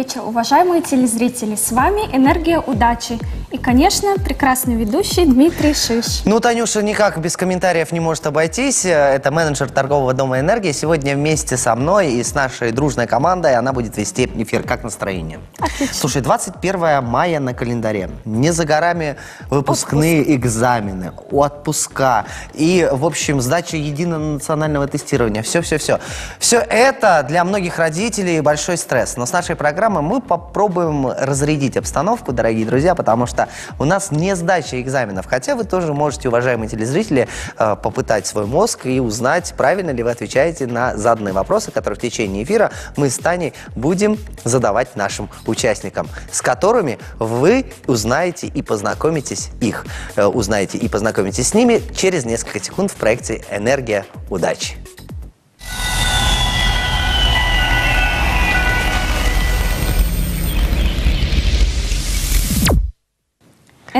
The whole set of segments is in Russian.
Вечер, уважаемые телезрители. С вами «Энергия удачи». И, конечно, прекрасный ведущий Дмитрий Шиш. Ну, Танюша никак без комментариев не может обойтись. Это менеджер торгового дома «Энергия». Сегодня вместе со мной и с нашей дружной командой она будет вести эфир. Как настроение? Отлично. Слушай, 21 мая на календаре. Не за горами выпускные экзамены, отпуска и, в общем, сдача единого национального тестирования. Все-все-все. Все это для многих родителей большой стресс. Но с нашей программы мы попробуем разрядить обстановку, дорогие друзья, потому что у нас не сдача экзаменов. Хотя вы тоже можете, уважаемые телезрители, э, попытать свой мозг и узнать, правильно ли вы отвечаете на заданные вопросы, которые в течение эфира мы с Таней будем задавать нашим участникам, с которыми вы узнаете и познакомитесь их, э, узнаете и познакомитесь с ними через несколько секунд в проекте «Энергия удачи».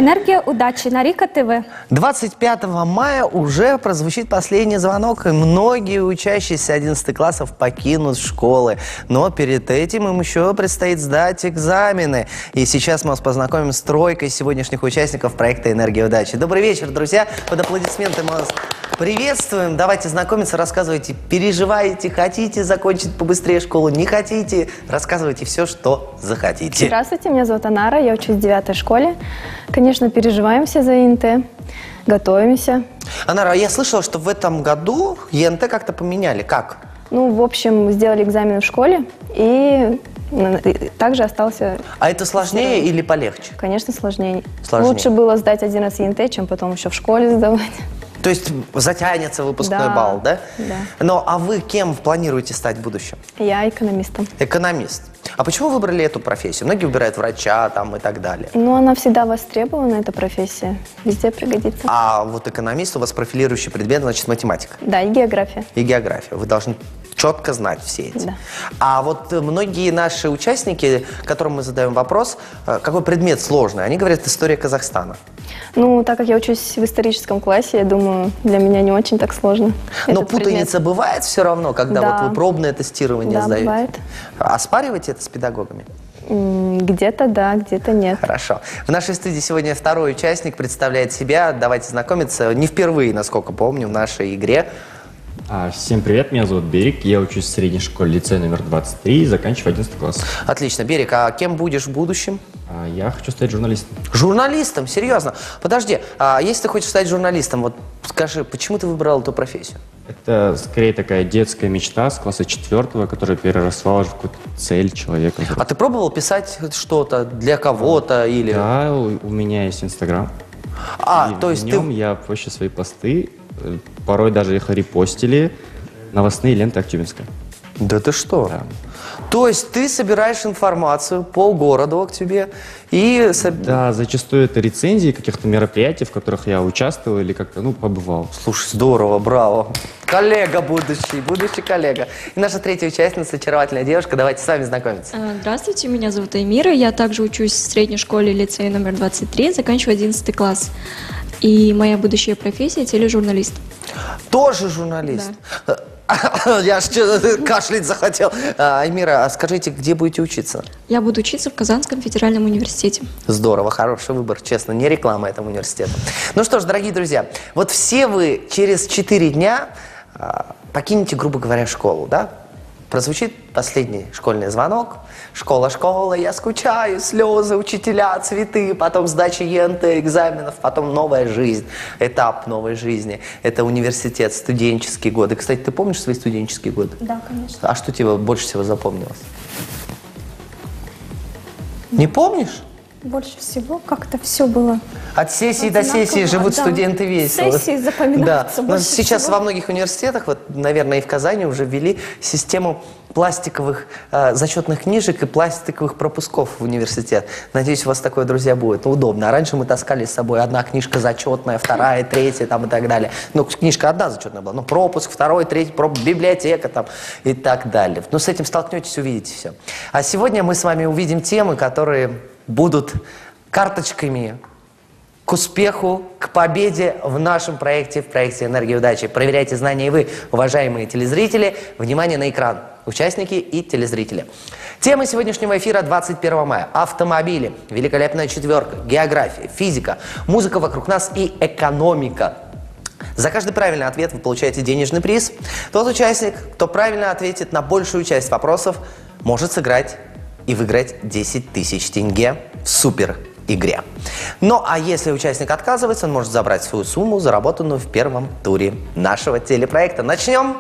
«Энергия удачи» на Рика ТВ. 25 мая уже прозвучит последний звонок, и многие учащиеся 11 классов покинут школы. Но перед этим им еще предстоит сдать экзамены. И сейчас мы вас познакомим с тройкой сегодняшних участников проекта «Энергия удачи». Добрый вечер, друзья. Под аплодисменты мы вас приветствуем. Давайте знакомиться, рассказывайте, переживаете, хотите закончить побыстрее школу, не хотите. Рассказывайте все, что захотите. Здравствуйте, меня зовут Анара, я учусь в девятой школе. Конечно, переживаем все за ИНТ, готовимся. Анара, я слышала, что в этом году ЕНТ как-то поменяли. Как? Ну, в общем, сделали экзамены в школе и и также остался, А это сложнее или полегче? конечно, сложнее. Сложнее. Лучше было сдать один раз ЕНТ, чем потом еще в школе сдавать. То есть затянется выпускной Да, балл, да? да. Но а вы кем планируете стать в будущем? Я экономистом. Экономист. А почему выбрали эту профессию? Многие выбирают врача там и так далее. Ну, она всегда востребована, эта профессия. Везде пригодится. А вот экономист у вас профилирующий предмет, значит, математика Да, и география. и география. Вы должны четко знать все эти. Да. А вот многие наши участники, которым мы задаем вопрос, э, какой предмет сложный, они говорят история Казахстана. Ну, так как я учусь в историческом классе, я думаю, для меня не очень так сложно. Но путаница бывает все равно, когда Да. вот вы пробное тестирование Да, сдаете. бывает. Оспариваете это с педагогами? предмет. Где-то да, где-то нет. Хорошо. В нашей студии сегодня второй участник представляет себя. Давайте знакомиться. Не впервые, насколько помню, в нашей игре. А, Всем привет, меня зовут Берик, я учусь в средней школе лицея номер 23 и заканчиваю 11 класс. Отлично. Берег, а кем будешь в будущем? А, Я хочу стать журналистом. Журналистом, серьезно. Подожди, а если ты хочешь стать журналистом, вот скажи, почему ты выбрал эту профессию? Это скорее такая детская мечта с класса четвертого, которая переросла в какую-то цель человека. А ты пробовал писать что-то для кого-то или... Да, у, у меня есть Инстаграм. А, и то в есть нем ты... я пощу свои посты, порой даже их репостили, новостные ленты Актюбинска. Да ты что? Да. То есть ты собираешь информацию по городу к тебе и... Да, зачастую это рецензии каких-то мероприятий, в которых я участвовал или как-то, ну, побывал. Слушай, здорово, браво. Коллега будущий, будущий коллега. И наша третья участница, очаровательная девушка. Давайте с вами знакомиться. А, Здравствуйте, меня зовут Аймира. Я также учусь в средней школе лицея номер 23, заканчиваю 11 класс. И моя будущая профессия – тележурналист. Тоже журналист. Я аж чё- кашлять захотел. Аймира, а скажите, где будете учиться? Я буду учиться в Казанском федеральном университете. Здорово, хороший выбор, честно, не реклама этому университету. Ну что ж, дорогие друзья, вот все вы через 4 дня а, покинете, грубо говоря, школу, да? Прозвучит последний школьный звонок. Школа, школа, я скучаю, слезы, учителя, цветы, потом сдача ЕНТ, экзаменов, потом новая жизнь, этап новой жизни. Это университет, студенческие годы. Кстати, ты помнишь свои студенческие годы? Да, конечно. А что тебе больше всего запомнилось? Не помнишь? Больше всего как-то все было. От сессии до сессии живут да. студенты весело. Сессии запоминаются Да. Но больше сейчас всего. во многих университетах, вот, наверное, и в Казани уже ввели систему пластиковых э, зачетных книжек и пластиковых пропусков в университет. Надеюсь, у вас такое, друзья, будет. Ну, удобно. А раньше мы таскали с собой одна книжка зачетная, вторая, третья там и так далее. Ну, книжка одна зачетная была. Ну, пропуск, второй, третий, проп- библиотека там и так далее. Ну, с этим столкнетесь, увидите все. А сегодня мы с вами увидим темы, которые будут карточками к успеху, к победе в нашем проекте, в проекте «Энергия удачи». Проверяйте знания и вы, уважаемые телезрители. Внимание на экран, участники и телезрители. Тема сегодняшнего эфира 21 мая. Автомобили, великолепная четверка, география, физика, музыка вокруг нас и экономика. За каждый правильный ответ вы получаете денежный приз. Тот участник, кто правильно ответит на большую часть вопросов, может сыграть и выиграть 10 тысяч тенге в супер игре. Ну, а если участник отказывается, он может забрать свою сумму, заработанную в первом туре нашего телепроекта. Начнем?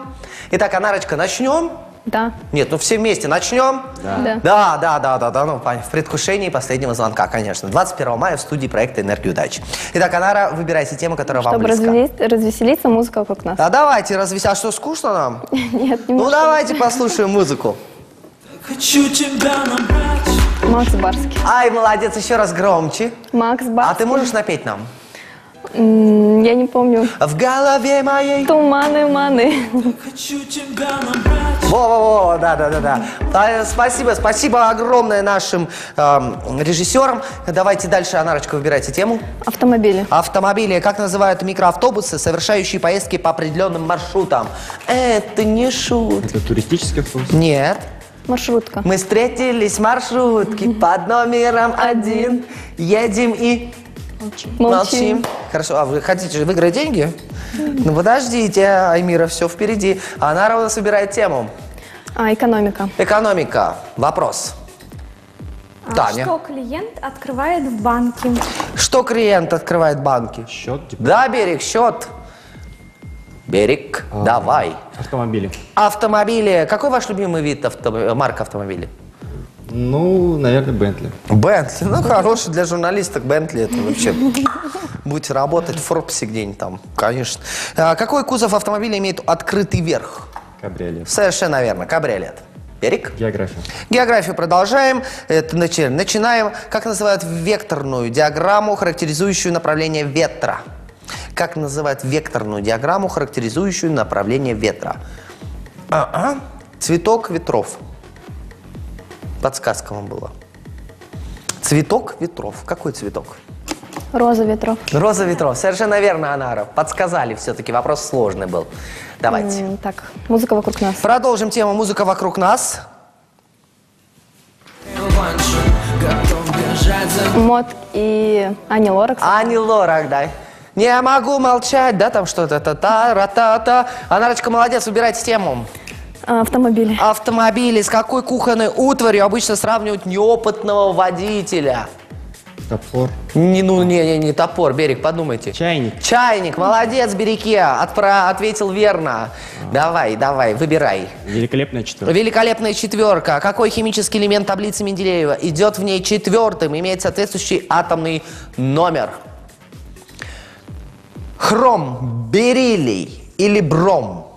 Итак, Анарочка, начнем? Да. Нет, ну все вместе начнем? Да. Да, да, да, да, да, ну, в предвкушении последнего звонка, конечно. 21 мая в студии проекта «Энергия удачи». Итак, Анара, выбирайте тему, которая вам Чтобы близка. развеселить- развеселиться, музыка вокруг нас. А давайте развеселить. А что, скучно нам? Нет, Ну, немножко. давайте послушаем музыку. Хочу тебя набрать Макс Барский. Ай, молодец, еще раз громче. Макс А Барский. ты можешь напеть нам? М, Я не помню. В голове моей... Туманы, маны. Хочу тебя набрать Во-во-во, да-да-да-да. А, Спасибо, спасибо огромное нашим эм, режиссерам. Давайте дальше, Анарочка, выбирайте тему. Автомобили. Автомобили, как называют микроавтобусы, совершающие поездки по определенным маршрутам? Это не шут. Это туристический автобус? Нет. Маршрутка. Мы встретились в маршрутке под номером один. Едем и Молчим. Молчим. Хорошо, а вы хотите выиграть деньги? Ну подождите, Аймира, все впереди. А Анара у нас выбирает тему. А, экономика. Экономика. Вопрос. А Таня. Что клиент открывает в банке? Что клиент открывает банки? Счет, типа, Да, Берег, счет. Берег, давай. автомобили. Автомобили. Какой ваш любимый вид авто... марка автомобилей? Ну, наверное, Бентли. Бентли. Ну, хороший для журналисток Бентли. Это вообще... Будете работать в Форбсе где-нибудь там, конечно. А, какой кузов автомобиля имеет открытый верх? Кабриолет. Совершенно верно. Кабриолет. Берег? География. Географию продолжаем. Это начи- начинаем. Как называют векторную диаграмму, характеризующую направление ветра? Как называют векторную диаграмму, характеризующую направление ветра? А-а. Цветок ветров. Подсказка вам была. Цветок ветров. Какой цветок? Роза ветров. Роза ветров. Совершенно верно, Анара. Подсказали все-таки. Вопрос сложный был. Давайте. М, Так, музыка вокруг нас. Продолжим тему «Музыка вокруг нас». Мод и Ани Лорак. Ани Лорак, да. Не могу молчать, да, там что-то, та та ра та та Анарочка, молодец, выбирайте тему. А, Автомобили. Автомобили. С какой кухонной утварью обычно сравнивают неопытного водителя? Топор. Не, ну, не, не, не топор, берег, подумайте. Чайник. Чайник, молодец, Береке, отпра- ответил верно. Давай, давай, выбирай. Великолепная четверка. Великолепная четверка. Какой химический элемент таблицы Менделеева идет в ней четвертым, имеет соответствующий атомный номер? Хром, бериллий или бром?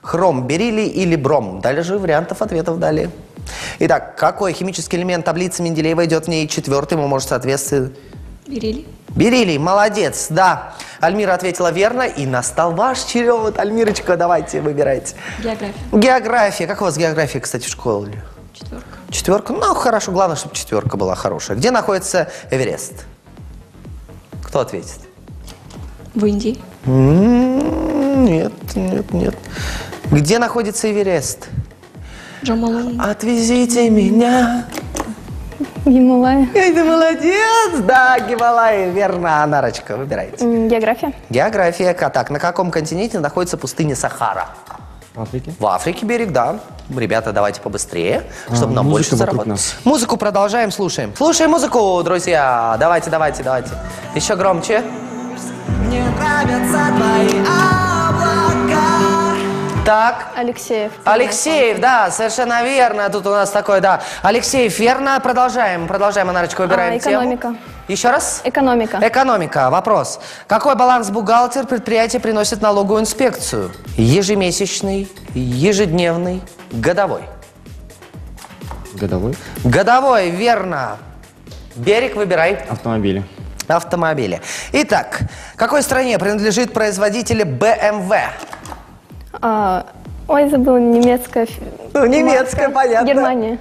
Хром, бериллий или бром? Далее же вариантов ответов далее. Итак, какой химический элемент таблицы Менделеева идет в ней четвертым и может соответствовать Берили. Бериллий, молодец, да. Альмира ответила верно, и настал ваш черед. Альмирочка, давайте, выбирайте. География. География. Как у вас география, кстати, в школе? Четверка. Четверка? Ну, хорошо, главное, чтобы четверка была хорошая. Где находится Эверест? Кто ответит? В Индии. М, Нет, нет, нет. Где находится Эверест? Джамалун. Отвезите меня. Гималая. Эй, ты молодец! Да, Гималаи, верно, Анарочка, выбирайте. География. География. Так, на каком континенте находится пустыня Сахара? В Африке. В Африке берег, да. Ребята, давайте побыстрее, чтобы А, нам больше заработать. нас. Музыку продолжаем, слушаем. Слушаем музыку, друзья. Давайте, давайте, давайте. Еще громче. Мне нравятся твои облака Так. Алексеев. Алексеев, да, совершенно верно. Тут у нас такой, да. Алексеев, верно. Продолжаем, продолжаем, Анарочка, выбираем А, экономика. тему. Еще раз? Экономика. Экономика. Вопрос. Какой баланс бухгалтер предприятия приносит налоговую инспекцию? Ежемесячный, ежедневный, годовой? Годовой. Годовой, верно. Берег выбирай. Автомобили. Автомобили. Итак, какой стране принадлежит производитель BMW? А, ой, забыла немецкая. Ну, немецкая, марка. понятно. Германия.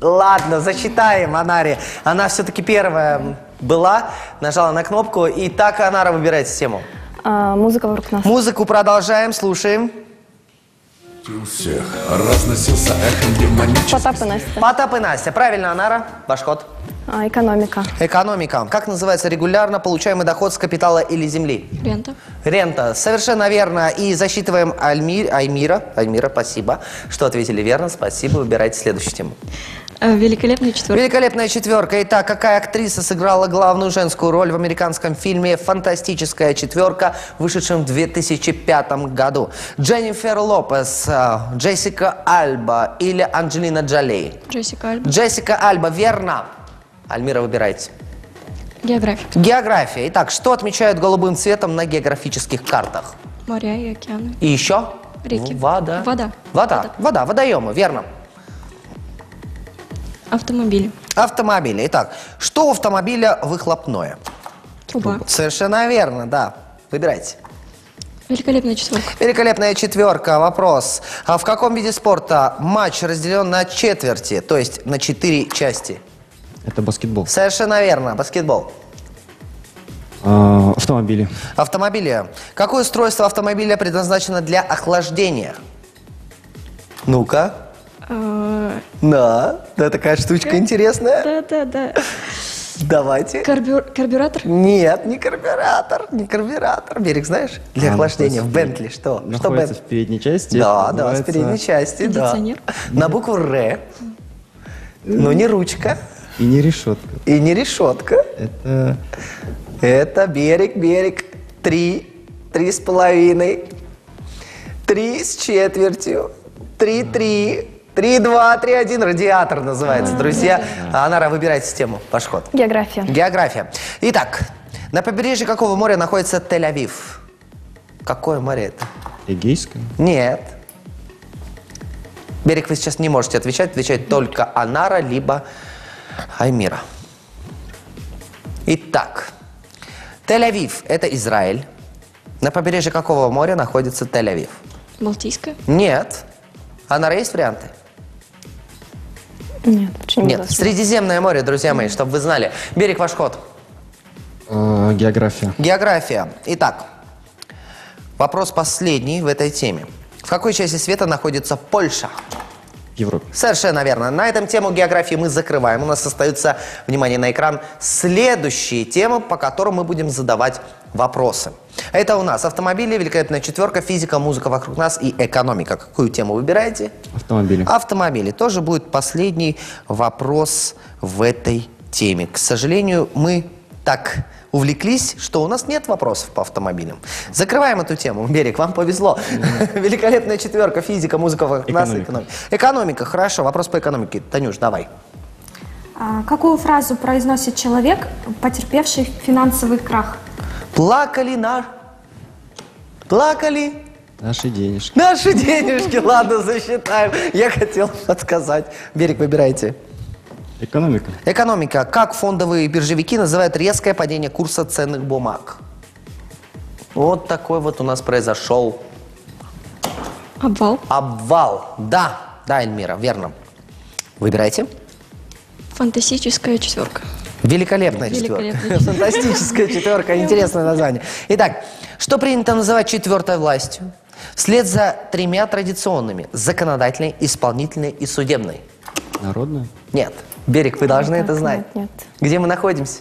Ладно, засчитаем Анаре. Она все-таки первая Была, нажала на кнопку. Итак, Анара, выбирайте тему. А, музыка вокруг нас. Музыку продолжаем, слушаем. Всех разносился эхом демонический Потап и Настя. Потап и Настя. Правильно, Анара. Ваш ход. А, экономика. Экономика. Как называется регулярно получаемый доход с капитала или земли? Рента. Рента. Совершенно верно. И засчитываем Альми... Аймира. Аймира, спасибо, что ответили верно. Спасибо. Выбирайте следующую тему. Э, Великолепная четверка. Великолепная четверка. Итак, какая актриса сыграла главную женскую роль в американском фильме «Фантастическая четверка», вышедшем в 2005 году? Дженнифер Лопес, э, Джессика Альба или Анджелина Джоли? Джессика Альба. Джессика Альба, верно. Альмира, выбирайте. География. География. Итак, что отмечают голубым цветом на географических картах? Моря и океаны. И еще? Реки. Вода. Вода. Вода. Вода. Вода. Водоемы, верно. Автомобили. Автомобили. Итак, что у автомобиля выхлопное? Труба. Совершенно верно, да. Выбирайте. Великолепная четверка. Великолепная четверка. Вопрос. А в каком виде спорта матч разделен на четверти, то есть на четыре части? Это баскетбол. Совершенно верно. Баскетбол. А, автомобили. Автомобили. Какое устройство автомобиля предназначено для охлаждения? Ну-ка. Э, Да, да, такая штучка интересная. Да, да, да. Давайте. Карбю- Карбюратор. Нет, не карбюратор, не карбюратор. Берег знаешь? Для А, охлаждения. В Бентли что? Что Находится Бент- в передней части. Да, да, с называется- передней части, да. На букву Р. Но не ручка И не решетка. и не решетка. Это Это берег, берег. Три, три с половиной, три с четвертью, три, три, три, два, три, один. Радиатор называется, друзья. Анара, выбирайте тему. Ваш ход. География. География. Итак, на побережье какого моря находится Тель-Авив? Какое море это? Эгейская. Нет. Берег вы сейчас не можете отвечать, отвечает только Анара, либо Аймира. Итак, Тель-Авив – это Израиль. На побережье какого моря находится Тель-Авив? Балтийская. Нет. Анара, есть варианты? Нет, не Нет. Средиземное море, друзья мои, чтобы вы знали. Берег ваш ход. А, география. География. Итак, вопрос последний в этой теме. В какой части света находится Польша? Европе. Совершенно верно. На этом тему географии мы закрываем. У нас остаются, внимание на экран, следующие темы, по которым мы будем задавать вопросы. Это у нас автомобили, великолепная четверка, физика, музыка вокруг нас и экономика. Какую тему выбираете? Автомобили. Автомобили. Тоже будет последний вопрос в этой теме. К сожалению, мы так увлеклись, что у нас нет вопросов по автомобилям. Закрываем эту тему. Берег, вам повезло. Великолепная четверка, физика, музыка вокруг нас и Экономика. экономика. Экономика, хорошо. Вопрос по экономике. Танюш, давай. А, какую фразу произносит человек, потерпевший финансовый крах? Плакали на... Плакали Наши денежки. наши денежки. Ладно, засчитаем. Я хотел подсказать. Берег, выбирайте. Экономика. Экономика. Как фондовые биржевики называют резкое падение курса ценных бумаг? Вот такой вот у нас произошел Обвал. обвал. Да, да, Эльмира, верно. Выбирайте. Фантастическая четверка. Великолепная четверка. Фантастическая четверка. Интересное название. Итак, что принято называть четвертой властью? Вслед за тремя традиционными – законодательной, исполнительной и судебной. Народная. Нет. Берег, вы должны это так, знать. нет, нет. Где мы находимся?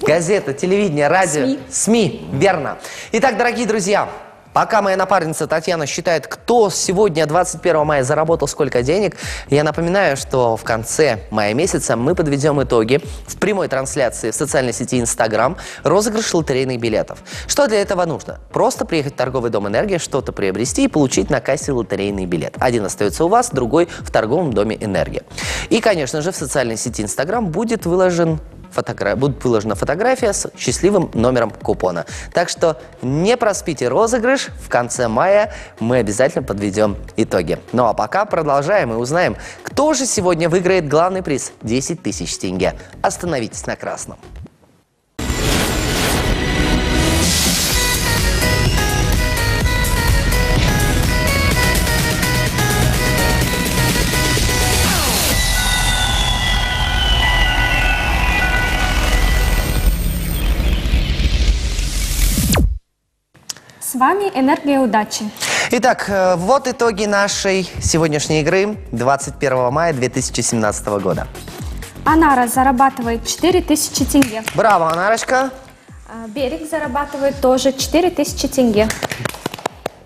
Газета, телевидение, радио. СМИ. СМИ, верно. Итак, дорогие друзья, пока моя напарница Татьяна считает, кто сегодня, 21 мая, заработал сколько денег, я напоминаю, что в конце мая месяца мы подведем итоги в прямой трансляции в социальной сети Инстаграм розыгрыш лотерейных билетов. Что для этого нужно? Просто приехать в торговый дом «Энергия», что-то приобрести и получить на кассе лотерейный билет. Один остается у вас, другой в торговом доме «Энергия». И, конечно же, в социальной сети Инстаграм будет выложен фотогра- будет выложена фотография с счастливым номером купона. Так что не проспите розыгрыш. В конце мая мы обязательно подведем итоги. Ну а пока продолжаем и узнаем, кто же сегодня выиграет главный приз – 10 тысяч тенге. Остановитесь на красном. Вами «Энергия удачи». Итак, э, вот итоги нашей сегодняшней игры 21 мая 2017 года. Анара зарабатывает 4000 тенге. Браво, Анарочка. А, Берег зарабатывает тоже 4000 тенге.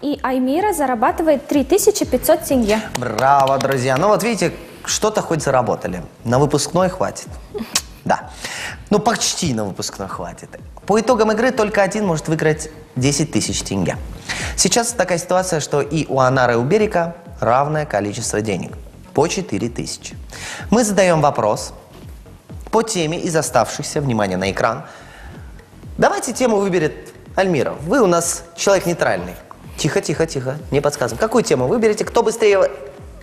И Аймира зарабатывает 3500 тенге. Браво, друзья. Ну вот видите, что-то хоть заработали. На выпускной хватит. Да. Ну, почти на выпускной хватит. По итогам игры только один может выиграть 10 тысяч тенге. Сейчас такая ситуация, что и у Анары, и у Берика равное количество денег. По 4 тысячи. Мы задаем вопрос по теме из оставшихся, внимание на экран. Давайте тему выберет Альмира. Вы у нас человек нейтральный. Тихо, тихо, тихо, не подсказываем. Какую тему выберете? Кто быстрее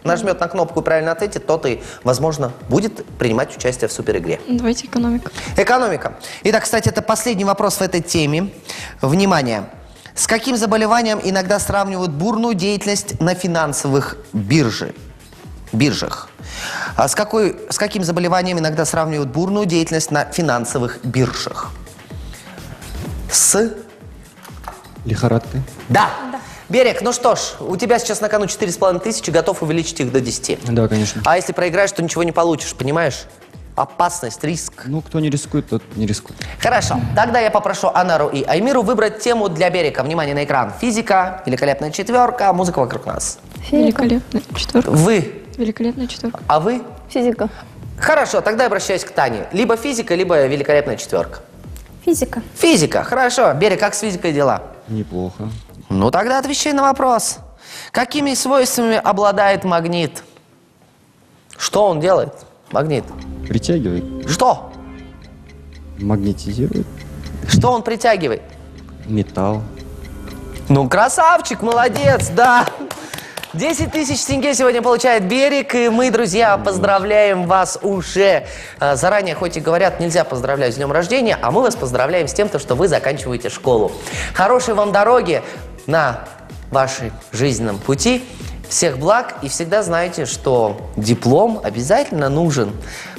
нажмет на кнопку и правильно ответит, тот и, возможно, будет принимать участие в суперигре. Давайте экономика. Экономика. Итак, кстати, это последний вопрос в этой теме. Внимание. С каким заболеванием иногда сравнивают бурную деятельность на финансовых бирже, биржах? А с, какой, с каким заболеванием иногда сравнивают бурную деятельность на финансовых биржах? С... Лихорадка. Да. Берег, ну что ж, у тебя сейчас на кону 4,5 тысячи, готов увеличить их до 10. Да, конечно. А если проиграешь, то ничего не получишь, понимаешь? Опасность, риск. Ну, кто не рискует, тот не рискует. Хорошо, тогда я попрошу Анару и Аймиру выбрать тему для берега. Внимание на экран. Физика, великолепная четверка, музыка вокруг нас. Физика. Великолепная четверка. Вы, Великолепная четверка. а вы? Физика. Хорошо, тогда я обращаюсь к Тане. Либо физика, либо великолепная четверка. Физика. Физика, хорошо. Берег, как с физикой дела? Неплохо. Ну тогда отвечай на вопрос. Какими свойствами обладает магнит? Что он делает, магнит? Притягивает, Что? магнетизирует Что он притягивает? металл. Ну, красавчик, молодец, да. 10 тысяч тенге сегодня получает Берег, и мы, друзья, поздравляем вас уже. э, Заранее, хоть и говорят, нельзя поздравлять с днем рождения, а мы вас поздравляем с тем, то, что вы заканчиваете школу. Хорошей вам дороги на вашем жизненном пути. Всех благ и всегда знайте, что диплом обязательно нужен.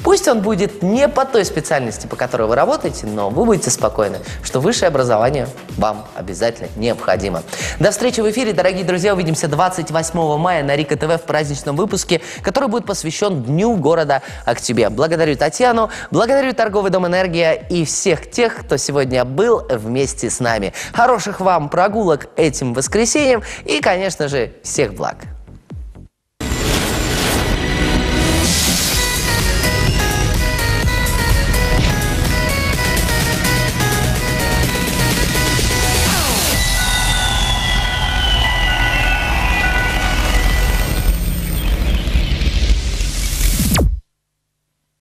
Пусть он будет не по той специальности, по которой вы работаете, но вы будете спокойны, что высшее образование вам обязательно необходимо. До встречи в эфире, дорогие друзья. Увидимся 28 мая на Рика ТВ в праздничном выпуске, который будет посвящен Дню города Актюбе. Благодарю Татьяну, благодарю торговый дом «Энергия» и всех тех, кто сегодня был вместе с нами. Хороших вам прогулок этим воскресеньем и, конечно же, всех благ.